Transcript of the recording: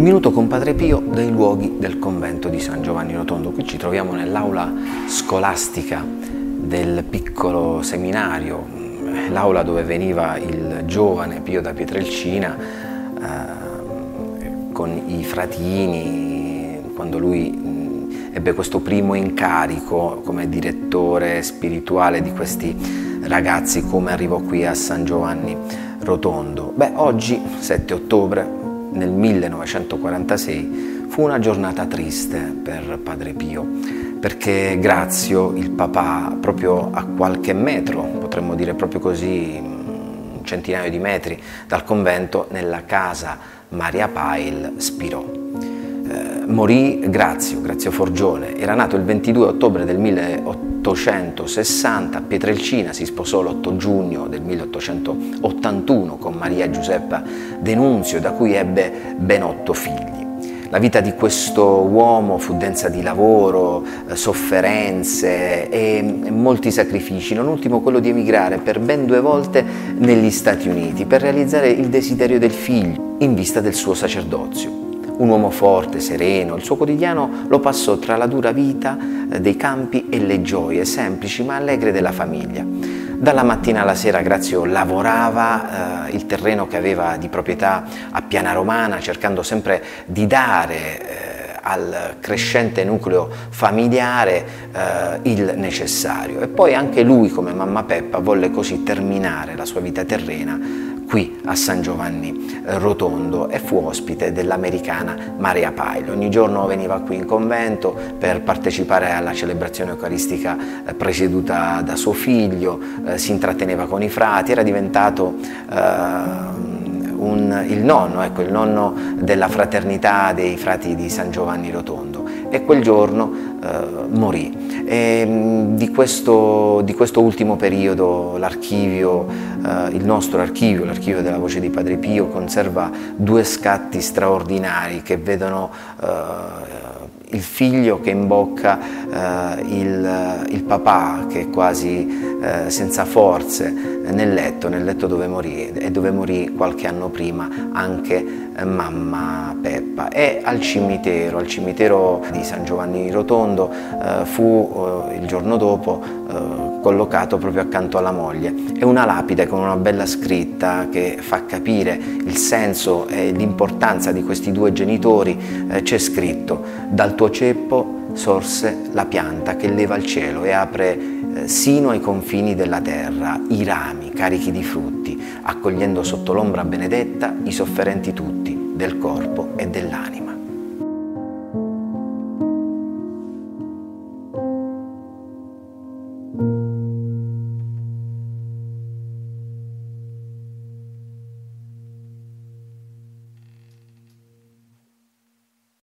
minuto con Padre Pio dai luoghi del convento di San Giovanni Rotondo. Qui ci troviamo nell'aula scolastica del piccolo seminario, l'aula dove veniva il giovane Pio da Pietrelcina eh, con i fratini, quando lui ebbe questo primo incarico come direttore spirituale di questi ragazzi, come arrivò qui a San Giovanni Rotondo. Beh, oggi, 7 ottobre, nel 1946 fu una giornata triste per Padre Pio, perché Grazio, il papà, proprio a qualche metro, potremmo dire proprio così, un centinaio di metri dal convento, nella casa Maria Pail, spirò. Eh, morì Grazio, Grazio Forgione, era nato il 22 ottobre del 1860 a Pietrelcina, si sposò l'8 giugno del 1881 con Maria Giuseppa Denunzio, da cui ebbe ben otto figli. La vita di questo uomo fu densa di lavoro, eh, sofferenze e molti sacrifici, non ultimo quello di emigrare per ben due volte negli Stati Uniti per realizzare il desiderio del figlio in vista del suo sacerdozio. Un uomo forte, sereno, il suo quotidiano lo passò tra la dura vita eh, dei campi e le gioie semplici ma allegre della famiglia. Dalla mattina alla sera Grazio lavorava eh, il terreno che aveva di proprietà a Piana Romana cercando sempre di dare eh, al crescente nucleo familiare eh, il necessario e poi anche lui come mamma Peppa volle così terminare la sua vita terrena qui a San Giovanni eh, Rotondo e fu ospite dell'americana Maria Pailo. Ogni giorno veniva qui in convento per partecipare alla celebrazione eucaristica eh, presieduta da suo figlio, eh, si intratteneva con i frati, era diventato un, il nonno, ecco, il nonno della fraternità dei frati di San Giovanni Rotondo e quel giorno eh, morì. E, mm, di, questo, di, questo, ultimo periodo l'archivio, eh, il nostro archivio, l'archivio della voce di Padre Pio, conserva due scatti straordinari che vedono eh, il figlio che imbocca eh, il, il, papà che è quasi eh, senza forze nel letto, nel letto dove morì e dove morì qualche anno prima anche eh, mamma Peppa e al cimitero, al cimitero di San Giovanni Rotondo eh, fu eh, il giorno dopo eh, collocato proprio accanto alla moglie. È una lapide con una bella scritta che fa capire il senso e l'importanza di questi due genitori. C'è scritto, dal tuo ceppo sorse la pianta che leva il cielo e apre eh, sino ai confini della terra i rami carichi di frutti, accogliendo sotto l'ombra benedetta i sofferenti tutti del corpo e dell'anima.